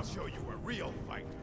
I'll show you a real fight.